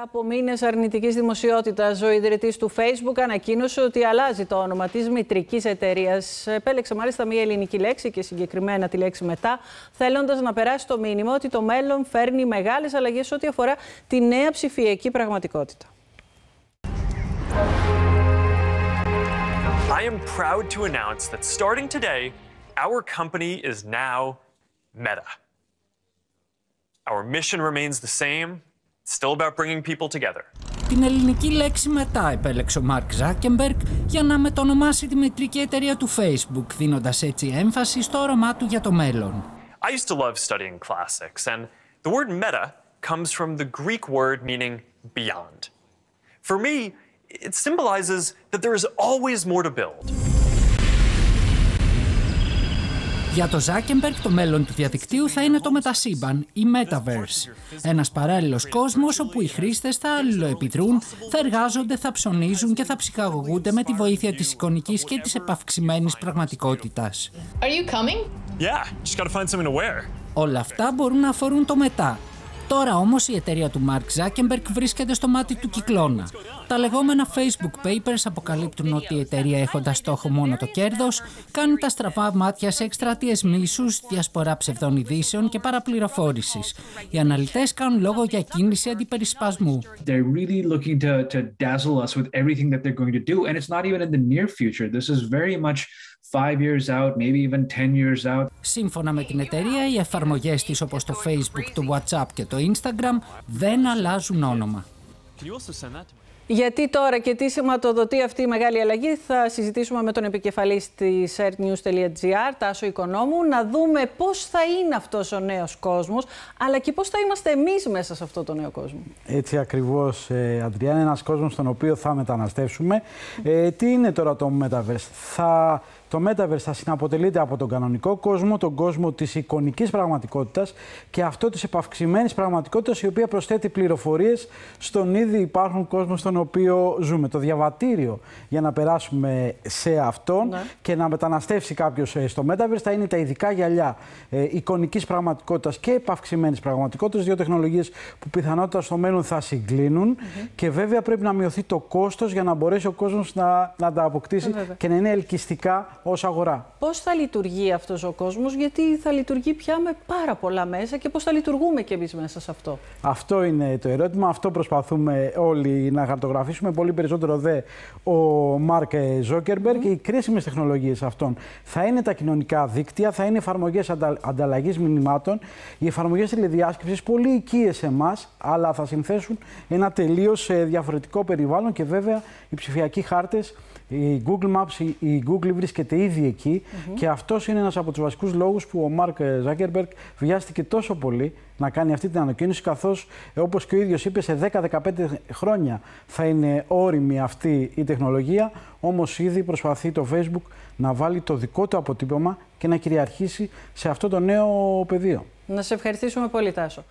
Από μήνες αρνητικής δημοσιότητας, ο ιδρυτής του Facebook ανακοίνωσε ότι αλλάζει το όνομα της μητρικής εταιρείας. Επέλεξε μάλιστα μία ελληνική λέξη και συγκεκριμένα τη λέξη μετά, θέλοντας να περάσει το μήνυμα ότι το μέλλον φέρνει μεγάλες αλλαγές ό,τι αφορά τη νέα ψηφιακή πραγματικότητα. I am proud to announce that starting today, our company is now Meta. Our mission remains the same It's still about bringing people together. Την ελληνική λέξη μετά επέλεξε ο Μάρκ Ζάκεμπεργκ για να μετονομάσει τη μητρική εταιρεία του Facebook, δίνοντας έτσι έμφαση στο όραμά του για το μέλλον. I used to love studying classics, and the word meta comes from the Greek word meaning beyond. For me, it symbolizes that there is always more to build. Για το Zuckerberg το μέλλον του διαδικτύου θα είναι το μετασύμπαν, η Metaverse. Ένας παράλληλος κόσμος όπου οι χρήστες θα αλληλοεπιδρούν, θα εργάζονται, θα ψωνίζουν και θα ψυχαγωγούνται με τη βοήθεια της εικονικής και της επαυξημένης πραγματικότητας. Are you coming? Yeah, just gotta find something to wear. Όλα αυτά μπορούν να αφορούν το μετά, Τώρα όμως η εταιρεία του Mark Zuckerberg βρίσκεται στο μάτι του κυκλώνα. Τα λεγόμενα Facebook Papers αποκαλύπτουν ότι η εταιρεία έχοντας στόχο μόνο το κέρδος κάνει τα στραβά μάτια σε εκστρατείες μίσους, διασπορά ψευδών ειδήσεων και παραπληροφόρησης. Οι αναλυτές κάνουν λόγο για κίνηση αντιπερισπασμού. They're really looking to, to dazzle us with everything that they're going to do and it's not even in the near future. This is very much five years out, maybe even 10 years out. Σύμφωνα με την εταιρεία, οι εφαρμογές της όπως το Facebook, το WhatsApp και το Instagram δεν αλλάζουν όνομα. Γιατί τώρα και τι σηματοδοτεί αυτή η μεγάλη αλλαγή, θα συζητήσουμε με τον επικεφαλή της airnews.gr, Τάσο Οικονόμου, να δούμε πώς θα είναι αυτός ο νέος κόσμος, αλλά και πώς θα είμαστε εμείς μέσα σε αυτό το νέο κόσμο. Έτσι ακριβώς, ε, Αντριάννα, ένας κόσμος στον οποίο θα μεταναστεύσουμε. Ε, τι είναι τώρα το Metaverse, θα το Metaverse θα συναποτελείται από τον κανονικό κόσμο, τον κόσμο της εικονικής πραγματικότητας και αυτό της επαυξημένης πραγματικότητας, η οποία προσθέτει πληροφορίες στον ήδη υπάρχον κόσμο στον οποίο ζούμε. Το διαβατήριο για να περάσουμε σε αυτόν ναι. και να μεταναστεύσει κάποιος ε, στο Metaverse θα είναι τα ειδικά γυαλιά ε, εικονικής πραγματικότητας και επαυξημένης πραγματικότητας, δύο τεχνολογίες που πιθανότητα στο μέλλον θα συγκλίνουν και βέβαια πρέπει να μειωθεί το κόστος για να μπορέσει ο κόσμος να, να τα αποκτήσει και να είναι ελκυστικά ως αγορά. Πώς θα λειτουργεί αυτός ο κόσμος, Γιατί θα λειτουργεί πια με πάρα πολλά μέσα και πώς θα λειτουργούμε κι εμείς μέσα σε αυτό; Αυτό είναι το ερώτημα. Αυτό προσπαθούμε όλοι να χαρτογραφήσουμε. Πολύ περισσότερο δε ο Μάρκ Ζόκερμπεργκ. Και οι κρίσιμες τεχνολογίες αυτών θα είναι τα κοινωνικά δίκτυα, θα είναι εφαρμογές ανταλλαγής μηνυμάτων, οι εφαρμογές τηλεδιάσκεψης πολύ οικίες σε εμάς, αλλά θα συνθέσουν ένα τελείως ε, διαφορετικό περιβάλλον και βέβαια οι ψηφιακοί χάρτες η Google Maps, η Google βρίσκεται ήδη εκεί. Και αυτός είναι ένας από τους βασικούς λόγους που ο Μάρκ Ζάκερμπεργκ βιάστηκε τόσο πολύ να κάνει αυτή την ανακοίνωση, καθώς όπως και ο ίδιος είπε, σε 10-15 χρόνια θα είναι όριμη αυτή η τεχνολογία. Όμως ήδη προσπαθεί το Facebook να βάλει το δικό του αποτύπωμα και να κυριαρχήσει σε αυτό το νέο πεδίο. Να σε ευχαριστήσουμε πολύ, Τάσο.